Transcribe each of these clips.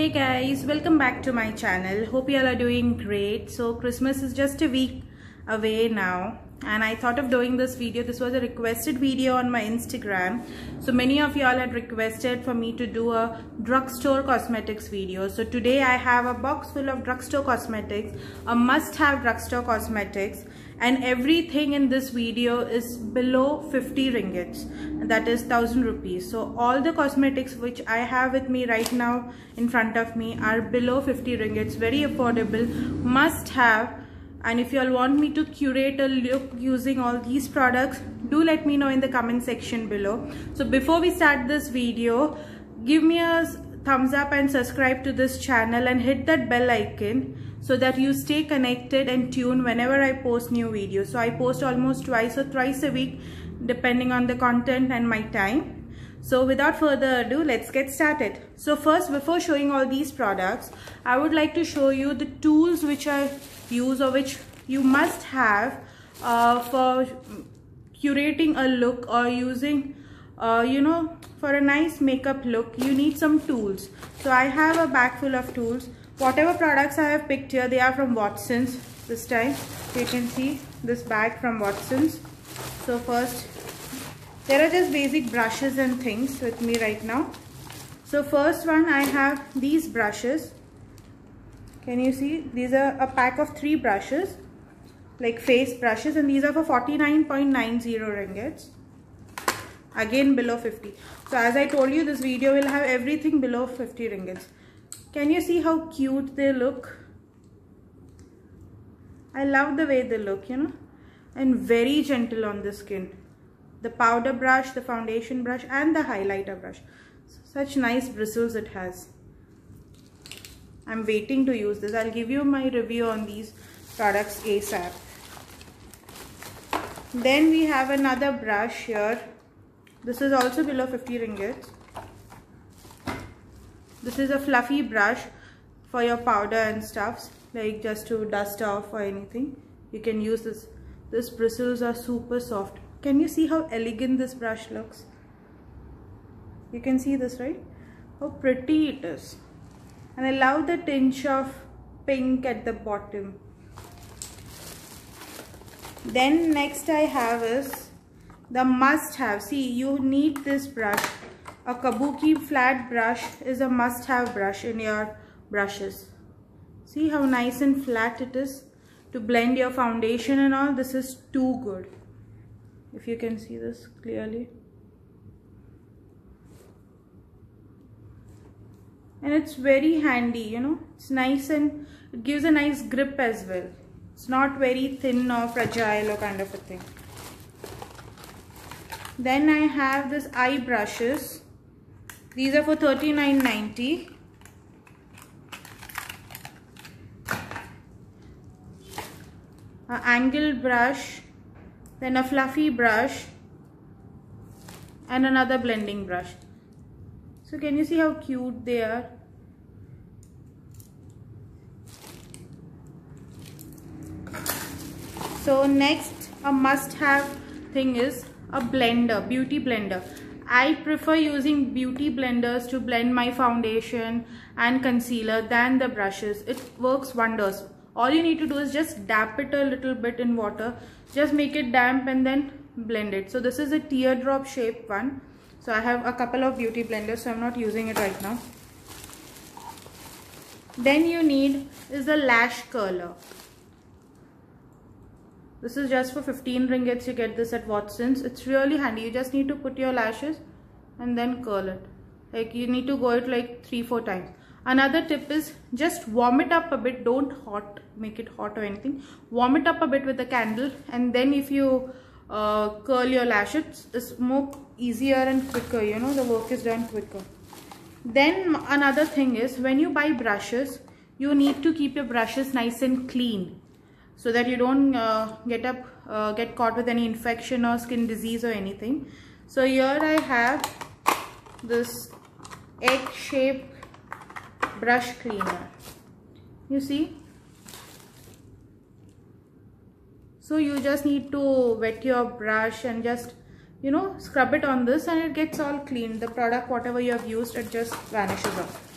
hey guys welcome back to my channel hope you all are doing great so christmas is just a week away now and I thought of doing this video. This was a requested video on my Instagram. So many of y'all had requested for me to do a drugstore cosmetics video. So today I have a box full of drugstore cosmetics, a must-have drugstore cosmetics and everything in this video is below 50 ringgits. That is 1000 rupees. So all the cosmetics which i have with me right now in front of me are below 50 ringgits. Very affordable. Must have. And if you all want me to curate a look using all these products do let me know in the comment section below. So before we start this video give me a thumbs up and subscribe to this channel and hit that bell icon so that you stay connected and tuned whenever I post new videos. So I post almost twice or thrice a week depending on the content and my time. So without further ado, let's get started. So first, before showing all these products, I would like to show you the tools which I use or which you must have uh, for curating a look or using uh, you know for a nice makeup look you need some tools so I have a bag full of tools whatever products I have picked here they are from Watsons this time. You can see this bag from Watsons. So first there are just basic brushes and things with me right now. So first one I have these brushes. Can you see? These are a pack of three brushes like face brushes and these are for 49.90 ringgits. Again below 50 so as I told you this video will have everything below 50 ringgits can you see how cute they look? I love the way they look you know and very gentle on the skin. The powder brush the foundation brush and the highlighter brush. Such nice bristles it has. I'm waiting to use this. I'll give you my review on these products ASAP then we have another brush here. This is also below 50 ringgits this is a fluffy brush for your powder and stuffs like just to dust off or anything. You can use this. This bristles are super soft. Can you see how elegant this brush looks? You can see this right? How pretty it is. And I love the tinge of pink at the bottom. Then next I have is the must have. See you need this brush a kabuki flat brush is a must have brush in your brushes. See how nice and flat it is to blend your foundation and all? This is too good. If you can see this clearly. And it's very handy you know? It's nice and it gives a nice grip as well. It's not very thin or fragile or kind of a thing. Then I have this eye brushes these are for 39.90 a angle brush then a fluffy brush and another blending brush. So can you see how cute they are? So next a must have thing is a blender beauty blender I prefer using beauty blenders to blend my foundation and concealer than the brushes. It works wonders. All you need to do is just dab it a little bit in water. Just make it damp and then blend it. So this is a teardrop shape one. So I have a couple of beauty blenders so I'm not using it right now. Then you need is a lash curler. This is just for 15 ringgits. You get this at Watson's. It's really handy. You just need to put your lashes and then curl it. Like you need to go it like 3-4 times. Another tip is just warm it up a bit. Don't hot, make it hot or anything. Warm it up a bit with a candle and then if you uh, curl your lashes, it's more easier and quicker. You know, the work is done quicker. Then another thing is when you buy brushes, you need to keep your brushes nice and clean so that you don't uh, get up uh, get caught with any infection or skin disease or anything. So here I have this egg shaped brush cleaner. You see? So you just need to wet your brush and just you know scrub it on this and it gets all clean. The product whatever you have used it just vanishes off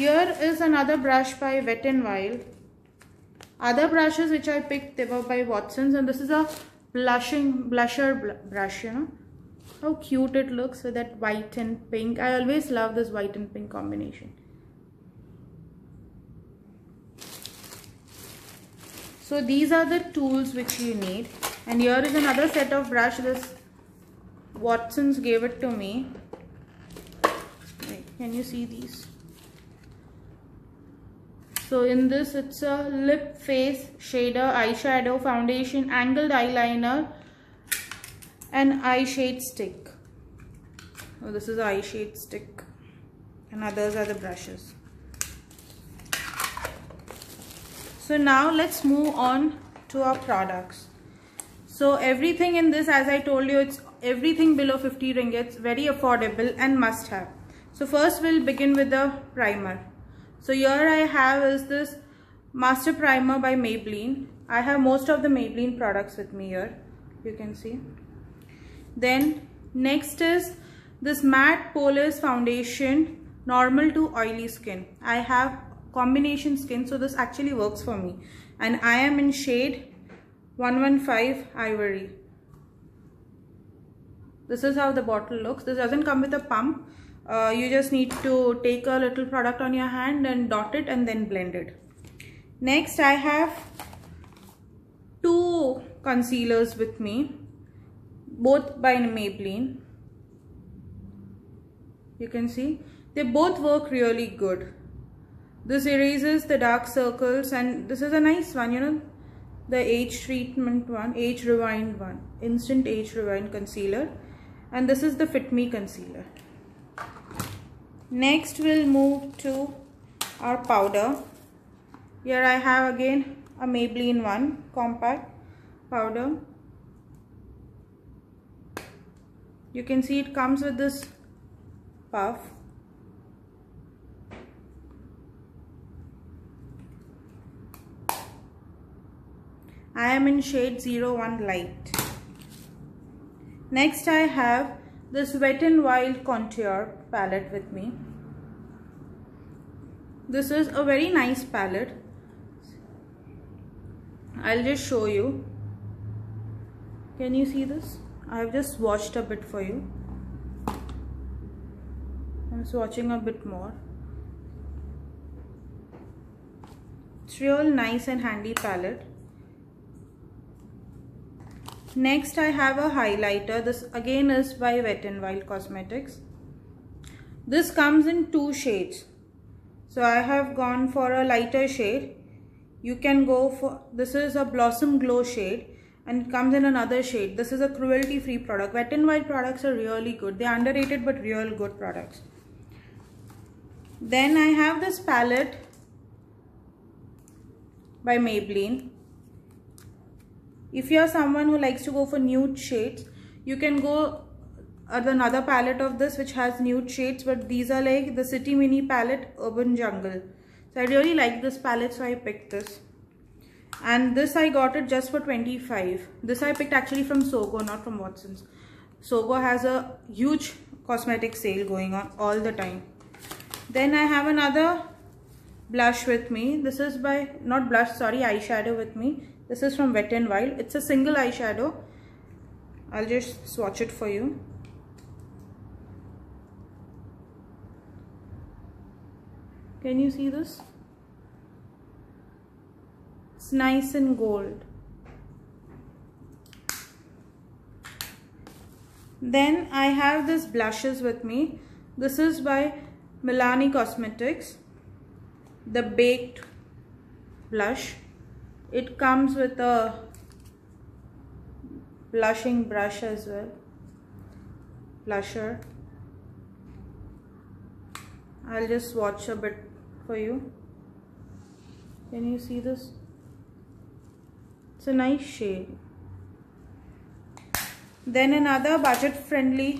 here is another brush by Wet n Wild. Other brushes which I picked they were by Watsons and this is a blushing blusher bl brush you know. How cute it looks with that white and pink. I always love this white and pink combination. So these are the tools which you need. And here is another set of brush. This Watsons gave it to me. Can you see these so in this it's a lip face shader, eyeshadow, foundation, angled eyeliner and eye shade stick. Oh, this is eye shade stick and others are the brushes. So now let's move on to our products. So everything in this as I told you it's everything below 50 ringgits very affordable and must have. So first we'll begin with the primer. So here I have is this Master Primer by Maybelline. I have most of the Maybelline products with me here. You can see. Then next is this Matte Poreless Foundation normal to oily skin. I have combination skin so this actually works for me. And I am in shade 115 Ivory. This is how the bottle looks. This doesn't come with a pump uh, you just need to take a little product on your hand and dot it and then blend it. Next I have two concealers with me both by Maybelline. You can see they both work really good. This erases the dark circles and this is a nice one you know the age treatment one age rewind one instant age rewind concealer. And this is the fit me concealer next we'll move to our powder. Here I have again a Maybelline one compact powder. You can see it comes with this puff. I am in shade 01 light. Next I have this Wet n Wild contour palette with me. This is a very nice palette. I'll just show you. Can you see this? I've just swatched a bit for you. I'm swatching a bit more. It's real nice and handy palette. Next I have a highlighter. This again is by Wet n Wild Cosmetics. This comes in two shades. So I have gone for a lighter shade. You can go for, this is a Blossom Glow shade and it comes in another shade. This is a cruelty free product. Wet n Wild products are really good. They're underrated but real good products. Then I have this palette by Maybelline if you are someone who likes to go for nude shades you can go at another palette of this which has nude shades but these are like the city mini palette urban jungle. So i really like this palette so i picked this. And this i got it just for 25 this i picked actually from sogo not from watsons. Sogo has a huge cosmetic sale going on all the time. Then i have another blush with me. This is by not blush sorry eyeshadow with me. This is from Wet n Wild. It's a single eyeshadow. I'll just swatch it for you. Can you see this? It's nice and gold. Then I have this blushes with me. This is by Milani Cosmetics. The Baked Blush it comes with a blushing brush as well blusher I'll just swatch a bit for you can you see this it's a nice shade then another budget friendly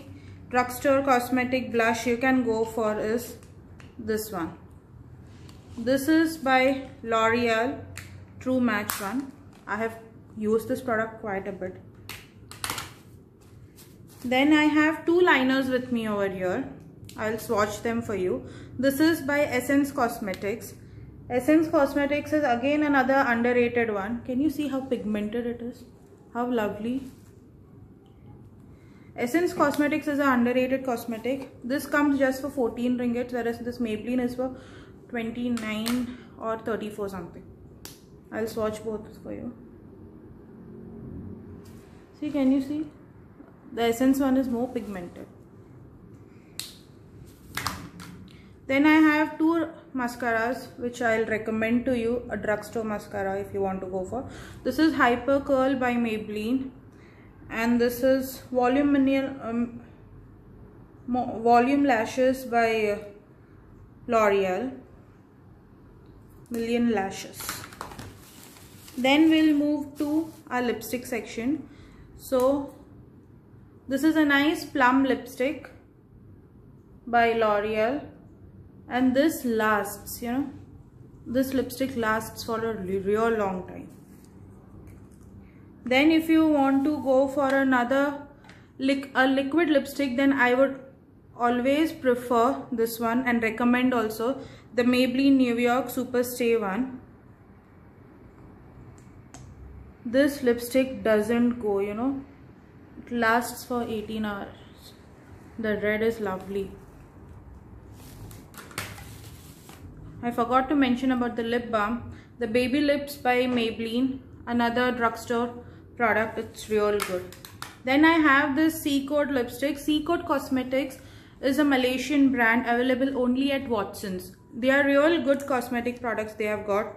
drugstore cosmetic blush you can go for is this one this is by L'Oreal True Match one. I have used this product quite a bit. Then I have two liners with me over here. I'll swatch them for you. This is by Essence Cosmetics. Essence Cosmetics is again another underrated one. Can you see how pigmented it is? How lovely. Essence Cosmetics is an underrated cosmetic. This comes just for 14 ringgit whereas this Maybelline is for 29 or 34 something. I'll swatch both for you. See, can you see? The Essence one is more pigmented. Then I have two mascaras which I'll recommend to you. A drugstore mascara if you want to go for. This is Hyper Curl by Maybelline. And this is Volume, um, Volume Lashes by L'Oreal. Million Lashes. Then we'll move to our lipstick section. So this is a nice plum lipstick by L'Oreal and this lasts, you know. This lipstick lasts for a real long time. Then if you want to go for another a liquid lipstick then I would always prefer this one and recommend also the Maybelline New York Super Stay one. This lipstick doesn't go, you know it lasts for 18 hours the red is lovely I forgot to mention about the lip balm. The baby lips by Maybelline another drugstore product. It's real good. Then I have this C Code lipstick. C Code Cosmetics is a Malaysian brand available only at Watsons. They are real good cosmetic products they have got.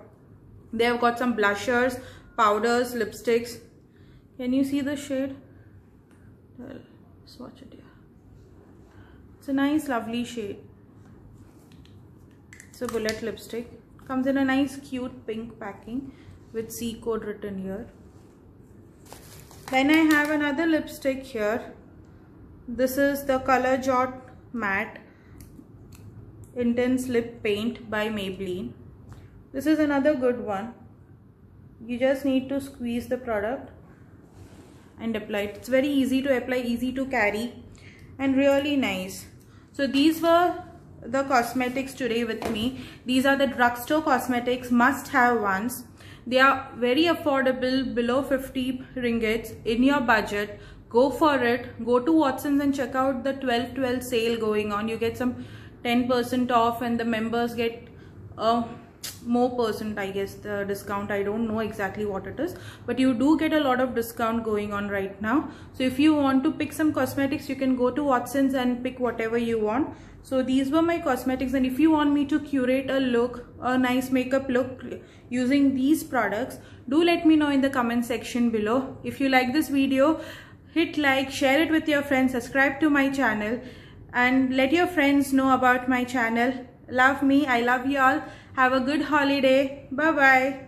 They have got some blushers powders lipsticks. Can you see the shade? Well swatch it here it's a nice lovely shade a bullet lipstick. Comes in a nice cute pink packing with C code written here. Then I have another lipstick here. This is the color jolt matte intense lip paint by Maybelline. This is another good one. You just need to squeeze the product and apply it. It's very easy to apply, easy to carry and really nice. So these were the cosmetics today with me. These are the drugstore cosmetics must have ones. They are very affordable below 50 ringgits in your budget. Go for it. Go to Watsons and check out the 12-12 sale going on. You get some 10% off and the members get a more percent i guess the discount. I don't know exactly what it is but you do get a lot of discount going on right now. So if you want to pick some cosmetics you can go to watsons and pick whatever you want. So these were my cosmetics and if you want me to curate a look a nice makeup look using these products do let me know in the comment section below. If you like this video hit like share it with your friends subscribe to my channel and let your friends know about my channel love me i love you all have a good holiday. Bye-bye.